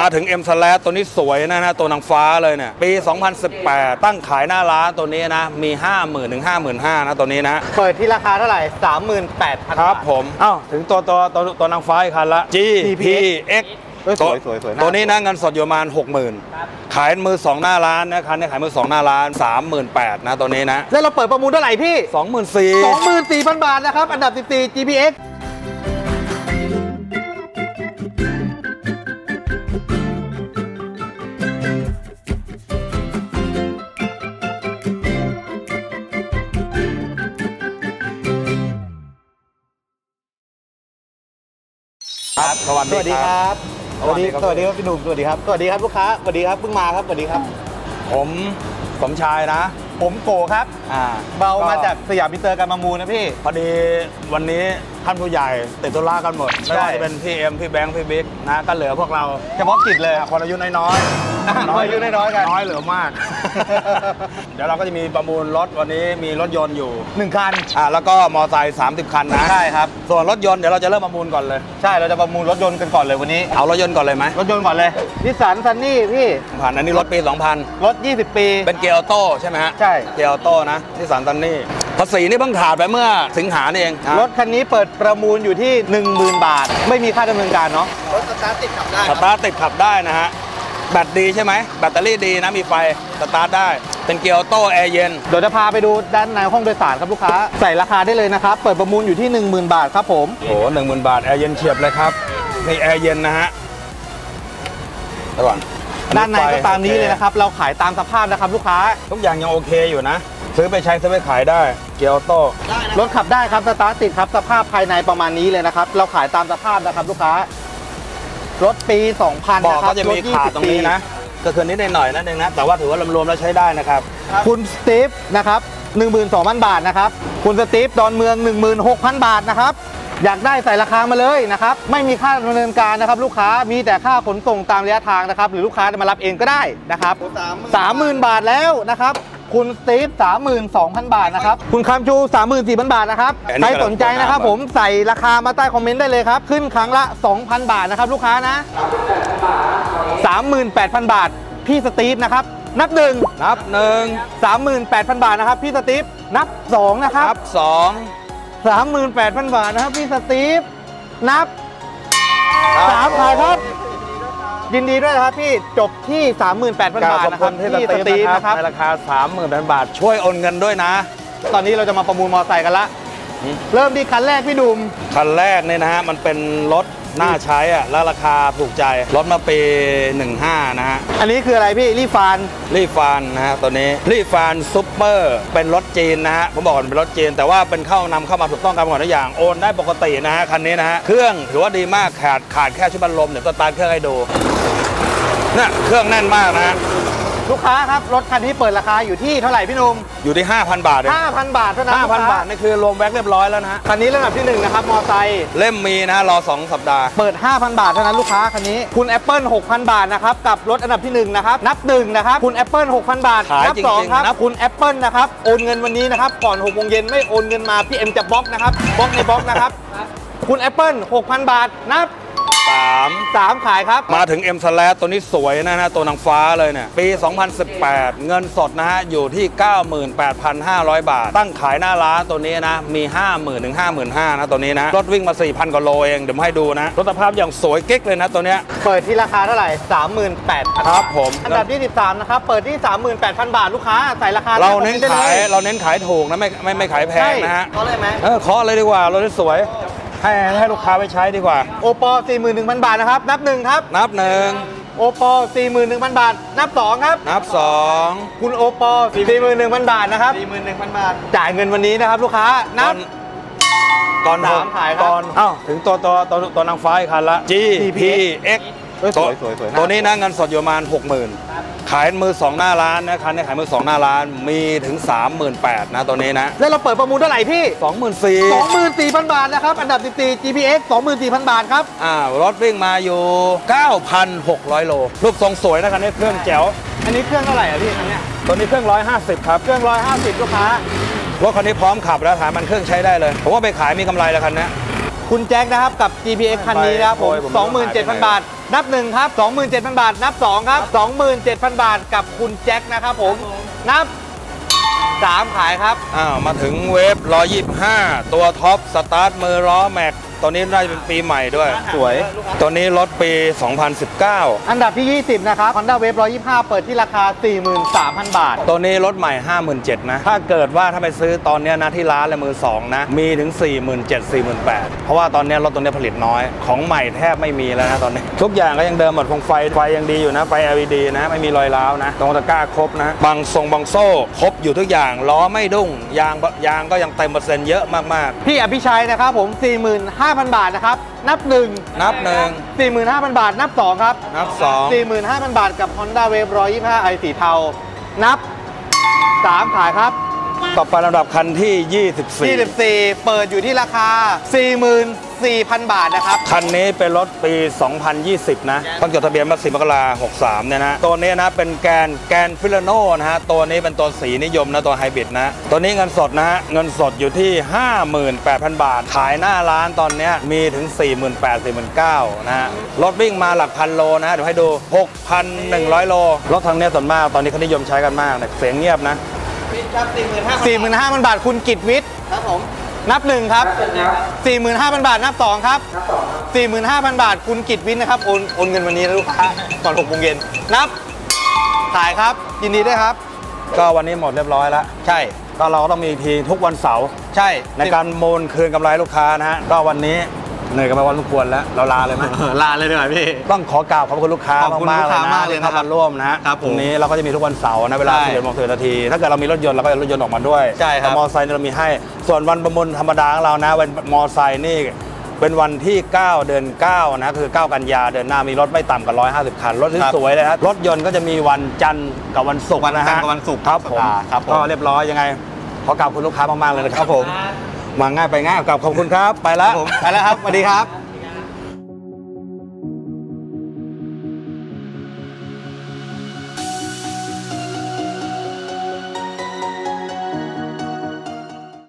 มาถึง M s l a s ตัวนี้สวยนะนะตัวนางฟ้าเลยเนี่ยปี 2018 ตั้งขายหน้าร้านตัวนี้นะ มี 50,000ถึง55,000นะตัวนี้นะเปิดที่ราคาเท่าไหร่ 38,000ครับผมอ้าวถึงตัวตัวตัวตัวนางฟ้าอีกคันละ G P X เอ้ยสวยสวยสวยน่าตัวนี้นะเงินสดอยู่ประมาณ60,000 ขายมือ2หน้าร้านนะคันนี้ขายมือ2หน้าร้าน 38,000นะตัวนี้นะแล้วเราเปิดประมูลเท่าไหร่พี่ 24,000 24,000 บาทนะครับอันดับ 14 GPX ครับสวัสสวัสดีดีคครัรับบสวัสดีสวัสสวัสดีดีคครัรับบพี่หนุ่มสวัสดีครับ สวัสดีครับลูกค้า สวัสดีครับเพิ่งมาครับ สวัสดีครับ ผมสมชายนะ ผมโกครับ อ่า เบามาจากสยามมินเตอร์การประมูลนะพี่ พอดีวันนี้ท่านผู้ใหญ่ติดธุระกันหมด ไม่ว่าใช่จะเป็นพี่เอ็มพี่แบงค์พี่บิ๊กนะ ก็เหลือพวกเราเฉพาะกิจเลย คนอายุน้อยอะๆคนอายุน้อยๆกัน น้อยเหลือมาก เดี๋ยวเราก็จะมีประมูลรถวันนี้มีรถยนต์อยู่หนึ่งคัน อ่าแล้วก็มอไซค์30 คันนะใช่ครับ ส่วนรถยนต์เดี๋ยวเราจะเริ่มประมูลก่อนเลย ใช่เราจะประมูลรถยนต์กันก่อนเลยวันนี้ เอารถยนต์ก่อนเลยไหมรถยนต์ก่อนเลยนิสสันซันนี่พี่ผ่านอันนี้รถปี 2000 รถ 20 ปี เป็นเกียร์ auto ใช่ไหมฮะใช่ เกียร์ auto นะนิสสันซันนี่ภาษีนี่เพิ่งขาดไปเมื่อสิงหานี่เองนะรถคันนี้เปิดประมูลอยู่ที่ 10,000 บาท ไม่มีค่าดำเนินการเนาะรถสตาร์ทติดขับได้สตาร์ทติดขับได้นะฮะแบตดีใช่ไหมแบตเตอรี่ดีนะมีไฟสตาร์ทได้ เป็นเกียร์ auto แอร์เย็นเดี๋ยวจะพาไปดูด้านในห้องโดยสารครับลูกค้า ใส่ราคาได้เลยนะครับ เปิดประมูลอยู่ที่ 10,000 บาทครับผมโอ้หนึ่งหมื่นบาทแอร์เย็นเฉียบเลยครับนี่แอร์เย็นนะฮะเดี๋ยวก่อนด้านในก็ตามนี้เลยนะครับ เราขายตามสภาพนะครับลูกค้า ทุกอย่างยังโอเคอยู่นะ ซื้อไปใช้ซื้อไปขายได้ เกียร์ auto รถขับได้ครับสตาร์ทติดครับสภาพภายในประมาณนี้เลยนะครับ เราขายตามสภาพนะครับลูกค้ารถปี 2000บอกนะครัก็บจะมีถขาดตรงนี้นะ ก็คือนิดหน่อยนั่นเองนะ แต่ว่าถือว่ารวมๆแล้วใช้ได้นะครับ คุณสตีฟนะครับ12,000 บาทนะครับ คุณสตีฟดอนเมือง 16,000 บาทนะครับ อยากได้ใส่ราคามาเลยนะครับไม่มีค่าดำเนินการนะครับ ลูกค้ามีแต่ค่าขนส่งตามระยะทางนะครับ หรือลูกค้าจะมารับเองก็ได้นะครับ30,000บาทแล้วนะครับคุณสตีฟ32,000 บาทนะครับ คุณคำชู 34,000 บาทนะครับอันนี้ใครสนใจนะครับผมใส่ราคามาใต้คอมเมนต์ได้เลยครับ ขึ้นครั้งละ 2,000 บาทนะครับ ลูกค้านะ 38,000 บาท พี่สตีฟนะครับ นับหนึ่งนับหนึ่ง38,000 บาทนะครับ พี่สตีฟนับ 2 นะครันับบสอง 38,000 บาทนะครับพี่สตีฟนับ3ขายครับ ยินดีด้วยนะครับพี่จบที่ 38,000กราบบาทขอบนะคคุรับณที่พี่สสตีตีฟฟนะนะคครัรับบในราคา30,000 บาท ช่วยโอนเงินด้วยนะ ตอนนี้เราจะมาประมูลมอไซค์กันละอืมเริ่มที่คันแรกพี่หนุ่มคันแรกเนี่ยนะฮะมันเป็นรถ น่าใช้อะแล้วราคาถูกใจรถมาปี 15 นะฮะ อันนี้คืออะไรพี่ Lifan Lifan นะฮะตัวนี้ Lifan ซุปเปอร์เป็นรถจีนนะฮะผมบอกก่อนเป็นรถจีน แต่ว่าเป็นเข้านำเข้ามาถูกต้องตามกฎหมายทุกอย่างโอนได้ปกตินะฮะคันนี้นะฮะเครื่องถือว่าดีมากขาดขาดแค่ชุดบังลมเดี๋ยวสตาร์ทเครื่องให้ดูเนี่ยเครื่องแน่นมากนะฮะ ลูกค้าครับรถคันนี้เปิดราคาอยู่ที่เท่าไหร่พี่หนุ่มอยู่ที่ 5,000 บาทเอง5,000 บาทเท่านั้นลูกค้า 5,000 บาทนี่คือรวม VAT เรียบร้อยแล้วนะฮะคันนี้ระดับที่หนึ่งนะครับมอไซค์เล่มมีนะฮะรอ 2 สัปดาห์ เปิด 5,000 บาทเท่านั้นลูกค้าคันนี้คุณ Apple 6,000 บาทนะครับกับรถอันดับที่1นะครับนับ1นะครับคุณ Apple 6,000 บาทขายนัจริงๆ2ครับนับคุณ Apple นะครับโอนเงินวันนี้นะครับก่อน6โมงเย็นไม่โอนเงินมาพี่เอ็มจะบล็อกนะครับบล็อกในบล็อกนะครับคุณ Apple 6,000 บาทนับ 3 3ขายครับ มาถึง M s l a s ตัวนี้สวยนะฮะตัวนางฟ้าเลยเนี่ย ปี 2018 เงินสดนะฮะ อยู่ที่ 98,500 บาท ตั้งขายหน้าร้านตัวนี้นะ มี 50,000ถึง55,000นะตัวนี้นะ รถวิ่งมา 4,000กว่าโลเอง เดี๋ยวมาให้ดูนะ รถสภาพอย่างสวยกิ๊กเลยนะตัวเนี้ย เปิดที่ราคาเท่าไหร่ 38,000ครับผม อันดับที่13นะครับ เปิดที่ 38,000 บาทลูกค้า ใส่ราคา เราเน้นได้ขายลเราเน้นขายถูกนะ ไม่ไม่ไม่ขายแพงนะฮะเขาเลยไหมเออเคาะเลยดีกว่า รถนี้สวย ให้ให้ลูกค้าไปใช้ดีกว่า โอปอ41,000 บาทนะครับ นับหนึ่งครับ นับหนึ่งโอปอ41,000 บาท นับ2ครับ นับสองคุณโอปอ41,000 บาทนะครับ 41,000 บาท จ่ายเงินวันนี้นะครับ ลูกค้า นับก่อนสามขายครับก่อนอ้าวถึงตัวตัวตัวตัวนางฟ้าอีกคันละ G P X เอ้ยสวยสวยสวยตัวนี้นะเงินสดอยู่ประมาณ 60,000 ขายมือ2หน้าร้านนะคันนี้ขายมือ2หน้าร้านมีถึง 38,000นะตัวนี้นะ แล้วเราเปิดประมูลเท่าไหร่พี่ 24,000 24,000 บาทนะครับ อันดับ14 GPX 24,000 บาทครับ อ่ารถวิ่งมาอยู่ 9,600 โล รูปทรงสวยนะคันนี้เครื่องแจ๋ว อันนี้เครื่องเท่าไหร่อะพี่คันเนี้ยตัวนี้เครื่อง 150 ครับ เครื่อง 150 ลูกค้ารถคันนี้พร้อมขับแล้วถามมันเครื่องใช้ได้เลย ผมว่าไปขายมีกำไรแล้วคันนี้ คคุณแจ็คนะครับกับ GPX คันนี้นะครับผม โอ้ยผมไม่รู้หายไปไหน27,000 บาท นับ 1 ครับ 27,000 บาท นับ 2 ครับ 27,000 บาทกับคุณแจ็คนะครับผม นับ 3 ขายครับ อ้าว มาถึงเวฟ125 ตัวท็อป สตาร์ทมือล้อแม็ก ตัวนี้น่าจะเป็นปีใหม่ด้วย สวย ตัวนี้รถปี 2019 อันดับที่ 20 นะครับ Honda Wave 125 เปิดที่ราคา 43,000 บาท ตัวนี้รถใหม่ 57,000นะ ถ้าเกิดว่าถ้าไปซื้อตอนเนี้ยนะที่ร้านเลยมือ 2 นะ มีถึง 47,000 48,000 เพราะว่าตอนเนี้ยรถตัวเนี้ยผลิตน้อย ของใหม่แทบไม่มีแล้วนะตอนนี้ ทุกอย่างก็ยังเดิมหมดโคมไฟ ไฟยังดีอยู่นะ ไฟ LED นะ ไม่มีรอยร้าวนะ ตรงตะกร้าครบนะ บังทรงบังโซ่ ครบอยู่ทุกอย่าง ล้อไม่ดุ้ง ยางยางก็ยังเต็มเปอร์เซ็นต์เยอะมากพี่อภิชัยนะครับผม45,000 บาทนะครับ นับ1ๆนับหนึ่ง45,000 บาท นับ 2 ครับ นับสอง45,000 บาทกับ Honda Wave 125 i สีเทา นับ 3 ขายครับ ต่อไปลำดับคันที่ 24 24 เปิดอยู่ที่ราคา 44,000 บาทนะครับ คันนี้เป็นรถปี 2020 นะต้องจดทะเบียนมาสิมกรา63 เนี่ยนะ ตัวนี้นะเป็นแกนแกนฟิลโนนะฮะ ตัวนี้เป็นตัวสีนิยมนะ ตัวไฮบริดนะ ตัวนี้เงินสดนะฮะ เงินสดอยู่ที่ 58,000 บาท ขายหน้าร้านตอนเนี้ยมีถึง 48,000 49,000นะฮะ รถวิ่งมาหลักพันโลนะฮะเดี๋ยวให้ดู 6,100 โล รถทางเนี้ยส่วนมากตอนนี้เขานิยมใช้กันมากนะเสียงเงียบนะ 45,000บาทคุณกิตวิทย์ครับผมนับ1ครับ45,000บาทนับ2ครับ45,000บาทคุณกิตวิทย์นะครับโอนโอนเงินวันนี้นะลูกค้าก่อน6โมงเย็นนับขายครับ ยินดีด้วยครับ ก็วันนี้หมดเรียบร้อยแล้ว ใช่ ก็เราก็ต้องมีอีกทีทุกวันเสาร์ใช่ในการโมนคืนกำไรลูกค้านะฮะก็วันนี้ เหนื่อยกันไปวันสมควรแล้วเราลาเลยไหมเออลาเลยดีกว่าพี่ ต้องขอกราบขอบคุณลูกค้าขอบคุณมากๆลูกค้ามากเลยที่นะครับเข้ามาร่วมนะฮะครับผมตรงนี้เราก็จะมีทุกวันเสาร์นะเวลาใช่11โมงสินาที ถ้าเกิดเรามีรถยนต์เราก็จะรถยนต์ออกมาด้วยใช่ครับแต่มอไซค์เนี่ยเรามีให้ ส่วนวันประมูลธรรมดาของเรานะวันมอไซค์นี่เป็นวันที่ 9 เดือน 9 นะ คือ 9 กันยาเดือนหน้ามีรถไม่ต่ำกว่า 150 คัน รถสวยๆเลยนะรถยนต์ก็จะมีวันจันทร์กับวันศุกร์วันนะจันทฮะร์กับวันศุกร์ครับผมครับผมก็เรียบร้อยยังไงขอกราบคุณลูกค้ามากๆเลยนะครับผม มาง่ายไปง่ายกราบขอบคุณครับ ไปคแล้รับวผมไปแล้วครับสวัสดีครับ